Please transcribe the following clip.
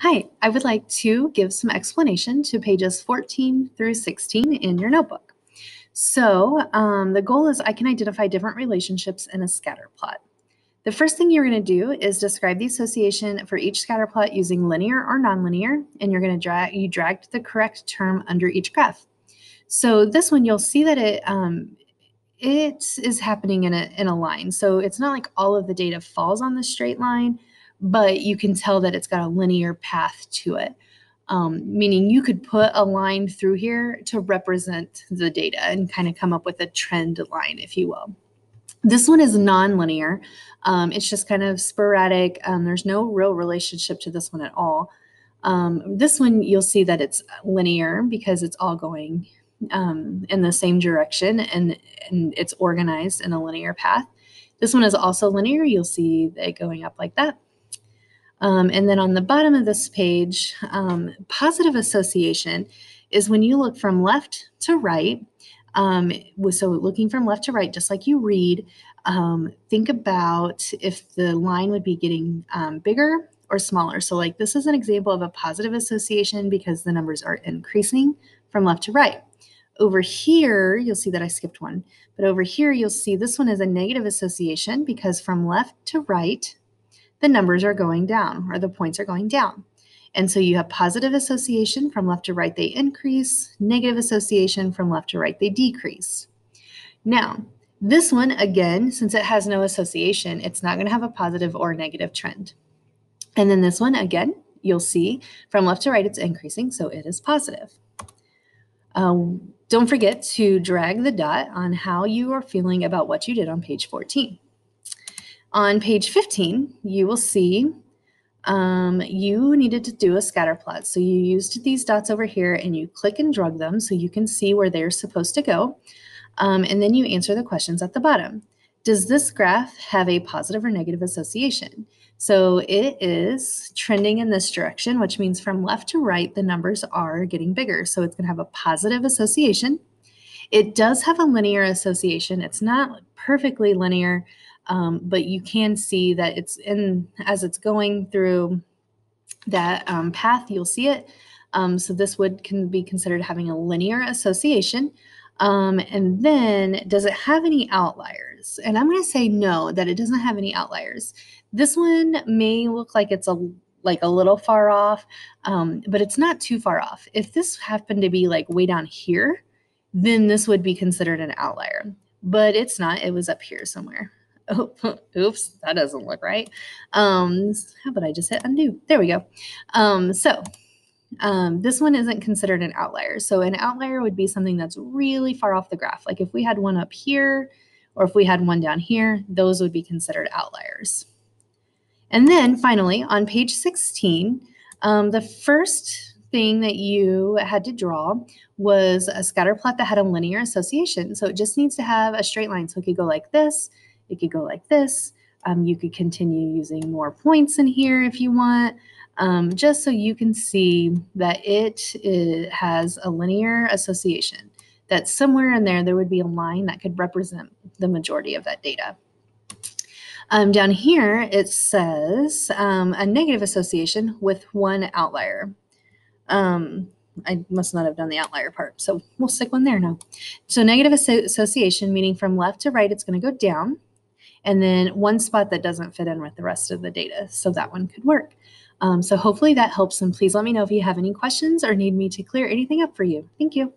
Hi, I would like to give some explanation to pages 14 through 16 in your notebook. So um, the goal is I can identify different relationships in a scatter plot. The first thing you're going to do is describe the association for each scatter plot using linear or nonlinear, and you're going to drag you dragged the correct term under each graph. So this one you'll see that it um, it is happening in a in a line. So it's not like all of the data falls on the straight line but you can tell that it's got a linear path to it. Um, meaning you could put a line through here to represent the data and kind of come up with a trend line, if you will. This one is non-linear. Um, it's just kind of sporadic. Um, there's no real relationship to this one at all. Um, this one, you'll see that it's linear because it's all going um, in the same direction and, and it's organized in a linear path. This one is also linear. You'll see it going up like that. Um, and then on the bottom of this page, um, positive association is when you look from left to right. Um, so looking from left to right, just like you read, um, think about if the line would be getting um, bigger or smaller. So like this is an example of a positive association because the numbers are increasing from left to right. Over here, you'll see that I skipped one, but over here, you'll see this one is a negative association because from left to right, the numbers are going down or the points are going down. And so you have positive association from left to right, they increase, negative association from left to right, they decrease. Now, this one, again, since it has no association, it's not going to have a positive or negative trend. And then this one, again, you'll see from left to right, it's increasing, so it is positive. Um, don't forget to drag the dot on how you are feeling about what you did on page 14. On page 15, you will see um, you needed to do a scatter plot. So you used these dots over here and you click and drag them so you can see where they're supposed to go. Um, and then you answer the questions at the bottom. Does this graph have a positive or negative association? So it is trending in this direction, which means from left to right, the numbers are getting bigger. So it's going to have a positive association. It does have a linear association. It's not perfectly linear, um, but you can see that it's in as it's going through that um, path, you'll see it. Um, so this would can be considered having a linear association. Um, and then does it have any outliers? And I'm going to say no, that it doesn't have any outliers. This one may look like it's a like a little far off, um, but it's not too far off. If this happened to be like way down here, then this would be considered an outlier. But it's not. It was up here somewhere. Oh, oops, that doesn't look right. Um, how about I just hit undo? There we go. Um, so um, this one isn't considered an outlier. So an outlier would be something that's really far off the graph. Like if we had one up here or if we had one down here, those would be considered outliers. And then finally, on page 16, um, the first thing that you had to draw was a scatter plot that had a linear association. So it just needs to have a straight line. So it could go like this, it could go like this. Um, you could continue using more points in here if you want, um, just so you can see that it, it has a linear association, that somewhere in there, there would be a line that could represent the majority of that data. Um, down here, it says um, a negative association with one outlier. Um, I must not have done the outlier part, so we'll stick one there now. So negative association, meaning from left to right, it's going to go down and then one spot that doesn't fit in with the rest of the data. So that one could work. Um, so hopefully that helps. And please let me know if you have any questions or need me to clear anything up for you. Thank you.